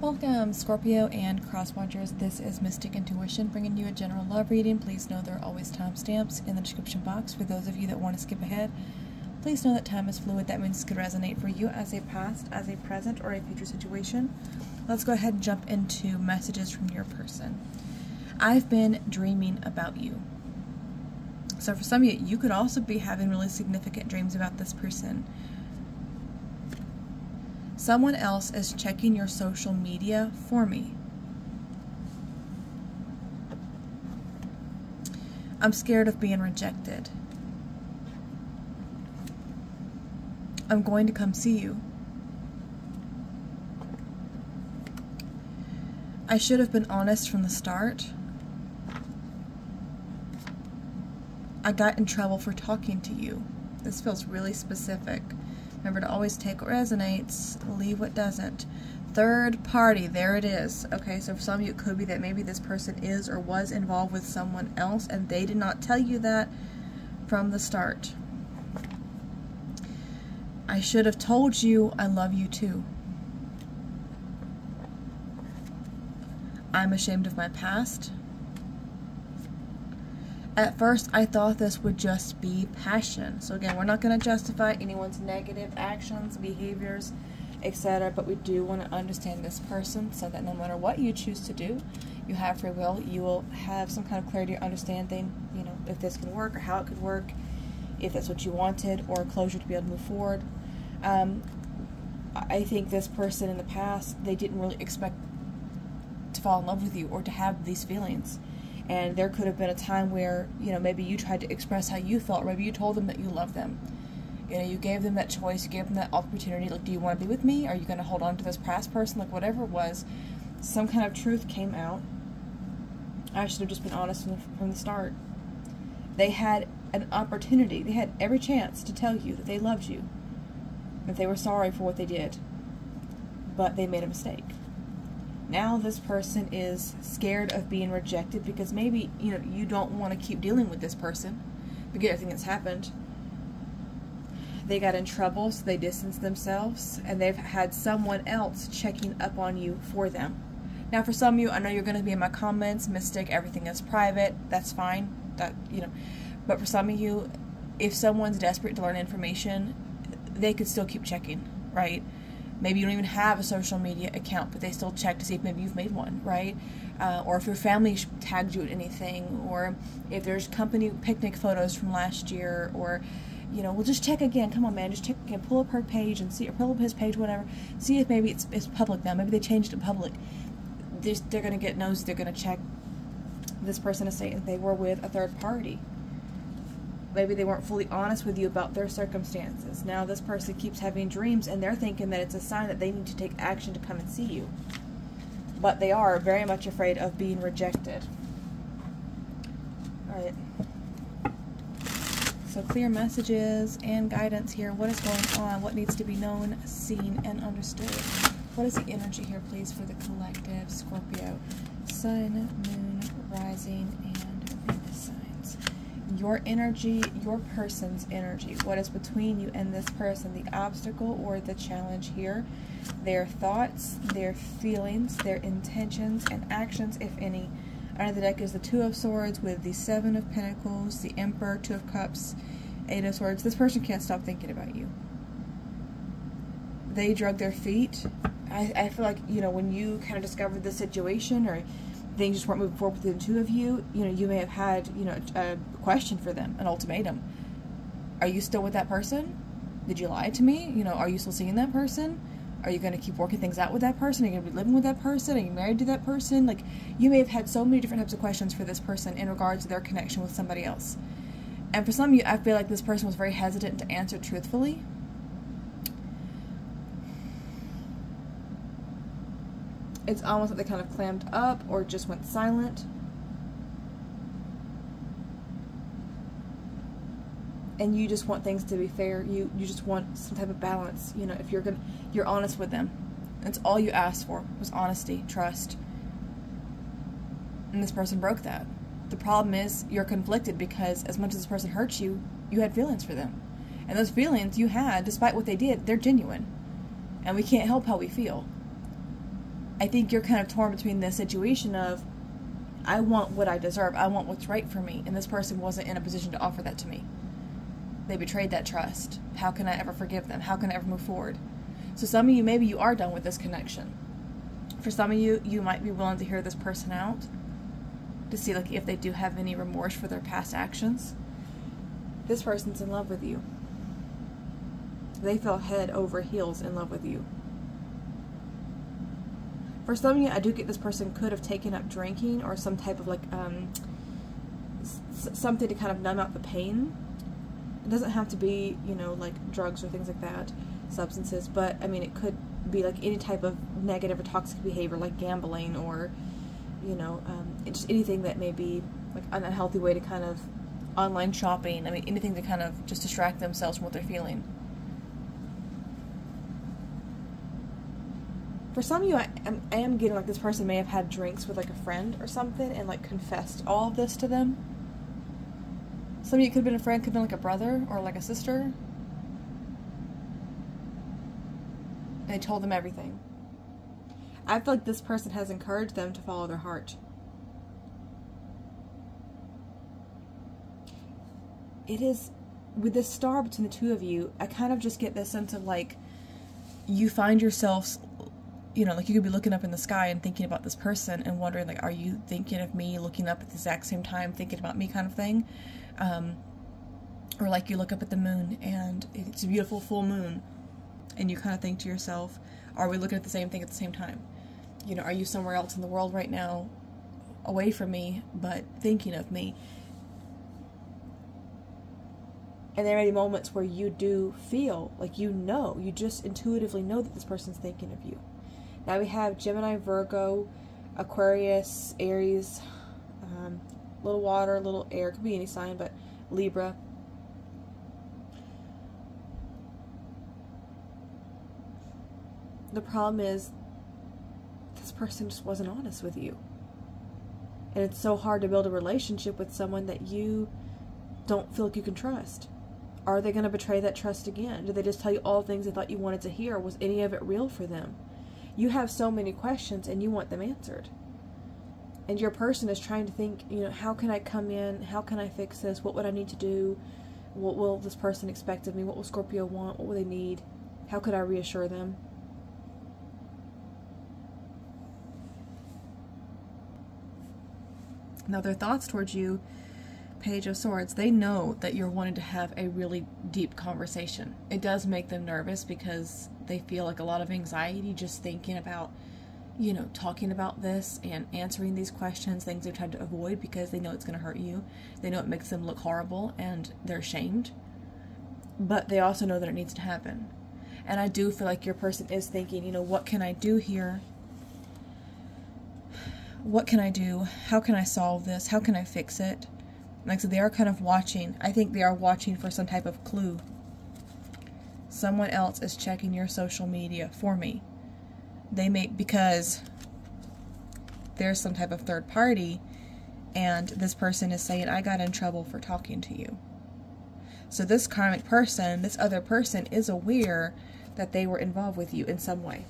Welcome, Scorpio and Cross Watchers. This is Mystic Intuition bringing you a general love reading. Please know there are always timestamps in the description box for those of you that want to skip ahead. Please know that time is fluid. That means it could resonate for you as a past, as a present, or a future situation. Let's go ahead and jump into messages from your person. I've been dreaming about you. So for some of you, you could also be having really significant dreams about this person Someone else is checking your social media for me. I'm scared of being rejected. I'm going to come see you. I should have been honest from the start. I got in trouble for talking to you. This feels really specific. Remember to always take what resonates, leave what doesn't. Third party, there it is. Okay, so for some of you, it could be that maybe this person is or was involved with someone else and they did not tell you that from the start. I should have told you I love you too. I'm ashamed of my past. At first, I thought this would just be passion. So again, we're not going to justify anyone's negative actions, behaviors, etc. But we do want to understand this person so that no matter what you choose to do, you have free will. You will have some kind of clarity or understanding, you know, if this can work or how it could work, if that's what you wanted, or closure to be able to move forward. Um, I think this person in the past, they didn't really expect to fall in love with you or to have these feelings and there could have been a time where you know maybe you tried to express how you felt maybe you told them that you love them. You know you gave them that choice you gave them that opportunity like do you want to be with me? Are you going to hold on to this past person? Like whatever it was some kind of truth came out. I should have just been honest from the start. They had an opportunity they had every chance to tell you that they loved you that they were sorry for what they did but they made a mistake now this person is scared of being rejected because maybe you know you don't want to keep dealing with this person. Because everything that's happened they got in trouble so they distanced themselves and they've had someone else checking up on you for them. Now for some of you i know you're going to be in my comments mystic everything is private that's fine that you know. But for some of you if someone's desperate to learn information they could still keep checking right Maybe you don't even have a social media account, but they still check to see if maybe you've made one, right? Uh, or if your family tagged you at anything, or if there's company picnic photos from last year, or you know, we'll just check again. Come on, man, just check again. Pull up her page and see, or pull up his page, whatever. See if maybe it's, it's public now. Maybe they changed it public. They're, they're going to get nosy. They're going to check this person is saying they were with a third party maybe they weren't fully honest with you about their circumstances. Now this person keeps having dreams and they're thinking that it's a sign that they need to take action to come and see you. But they are very much afraid of being rejected. Alright. So clear messages and guidance here. What is going on? What needs to be known, seen, and understood? What is the energy here, please, for the collective Scorpio? Sun, Moon, Rising, your energy, your person's energy, what is between you and this person, the obstacle or the challenge here, their thoughts, their feelings, their intentions, and actions, if any. Under the deck is the Two of Swords with the Seven of Pentacles, the Emperor, Two of Cups, Eight of Swords. This person can't stop thinking about you. They drug their feet. I, I feel like, you know, when you kind of discovered the situation or things just weren't moving forward with the two of you, you know, you may have had, you know, a question for them, an ultimatum. Are you still with that person? Did you lie to me? You know, are you still seeing that person? Are you going to keep working things out with that person? Are you going to be living with that person? Are you married to that person? Like, you may have had so many different types of questions for this person in regards to their connection with somebody else. And for some of you, I feel like this person was very hesitant to answer truthfully it's almost like they kind of clammed up or just went silent. And you just want things to be fair. You you just want some type of balance. You know, if you're gonna you're honest with them. That's all you asked for was honesty, trust. And this person broke that. The problem is you're conflicted because as much as this person hurts you, you had feelings for them. And those feelings you had, despite what they did, they're genuine. And we can't help how we feel I think you're kind of torn between the situation of I want what I deserve. I want what's right for me. And this person wasn't in a position to offer that to me. They betrayed that trust. How can I ever forgive them? How can I ever move forward? So some of you maybe you are done with this connection. For some of you, you might be willing to hear this person out to see like if they do have any remorse for their past actions. This person's in love with you. They fell head over heels in love with you. For some of you, I do get this person could have taken up drinking or some type of like um, something to kind of numb out the pain. It doesn't have to be, you know, like drugs or things like that, substances, but I mean, it could be like any type of negative or toxic behavior like gambling or, you know, um, just anything that may be like an unhealthy way to kind of online shopping. I mean, anything to kind of just distract themselves from what they're feeling. For some of you, I am, I am getting like this person may have had drinks with like a friend or something and like confessed all of this to them. Some of you could have been a friend, could have been like a brother or like a sister. And they told them everything. I feel like this person has encouraged them to follow their heart. It is with this star between the two of you, I kind of just get this sense of like you find yourselves you know, like you could be looking up in the sky and thinking about this person and wondering, like, are you thinking of me, looking up at the exact same time, thinking about me, kind of thing. Um, or like you look up at the moon and it's a beautiful full moon, and you kind of think to yourself, are we looking at the same thing at the same time? You know, are you somewhere else in the world right now, away from me, but thinking of me? And there may be moments where you do feel like you know, you just intuitively know that this person's thinking of you. Now we have Gemini, Virgo, Aquarius, Aries, um, little water, little air, could be any sign, but Libra. The problem is this person just wasn't honest with you. And it's so hard to build a relationship with someone that you don't feel like you can trust. Are they going to betray that trust again? Did they just tell you all things they thought you wanted to hear? Was any of it real for them? You have so many questions and you want them answered. And your person is trying to think, you know, how can I come in? How can I fix this? What would I need to do? What will this person expect of me? What will Scorpio want? What will they need? How could I reassure them? Now, their thoughts towards you, Page of Swords, they know that you're wanting to have a really deep conversation. It does make them nervous because they feel like a lot of anxiety just thinking about, you know, talking about this and answering these questions, things they've tried to avoid because they know it's going to hurt you. They know it makes them look horrible and they're ashamed. But they also know that it needs to happen. And I do feel like your person is thinking, you know, what can I do here? What can I do? How can I solve this? How can I fix it? Like I said, they are kind of watching. I think they are watching for some type of clue someone else is checking your social media for me. They may, because there's some type of third party and this person is saying, I got in trouble for talking to you. So this karmic person, this other person is aware that they were involved with you in some way.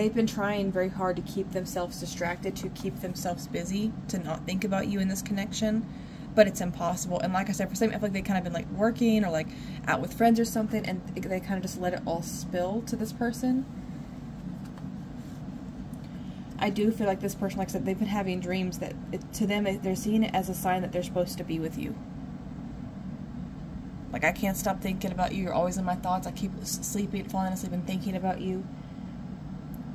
They've been trying very hard to keep themselves distracted, to keep themselves busy, to not think about you in this connection. But it's impossible. And like I said, for some, I feel like they kind of been like working or like out with friends or something, and they kind of just let it all spill to this person. I do feel like this person, like I said, they've been having dreams that it, to them they're seeing it as a sign that they're supposed to be with you. Like I can't stop thinking about you. You're always in my thoughts. I keep sleeping, falling asleep, and thinking about you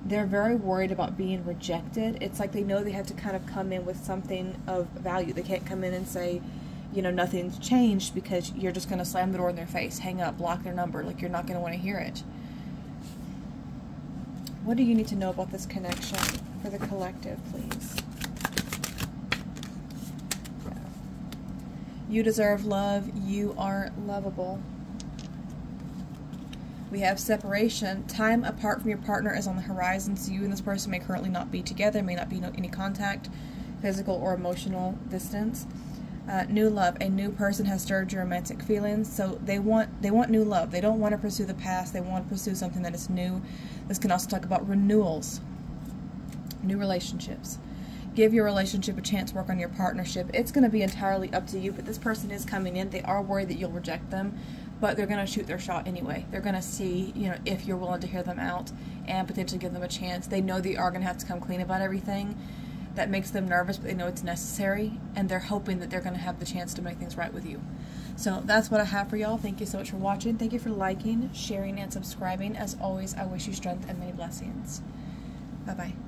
they're very worried about being rejected. It's like they know they have to kind of come in with something of value. They can't come in and say, you know, nothing's changed because you're just going to slam the door in their face, hang up, block their number. Like you're not going to want to hear it. What do you need to know about this connection for the collective, please? You deserve love. You are lovable. We have separation. Time apart from your partner is on the horizon, so you and this person may currently not be together, may not be no, any contact, physical or emotional distance. Uh, new love. A new person has stirred your romantic feelings, so they want they want new love. They don't want to pursue the past. They want to pursue something that is new. This can also talk about renewals, new relationships. Give your relationship a chance. Work on your partnership. It's going to be entirely up to you. But this person is coming in. They are worried that you'll reject them, but they're going to shoot their shot anyway. They're going to see, you know, if you're willing to hear them out and potentially give them a chance. They know they are going to have to come clean about everything that makes them nervous, but they know it's necessary, and they're hoping that they're going to have the chance to make things right with you. So that's what I have for y'all. Thank you so much for watching. Thank you for liking, sharing, and subscribing. As always, I wish you strength and many blessings. Bye bye.